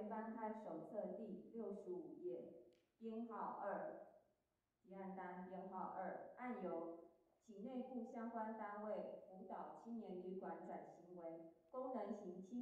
翻开手册第六十五页，编号二，提案单编号二，案由请内部相关单位辅导青年旅馆转型为功能型青。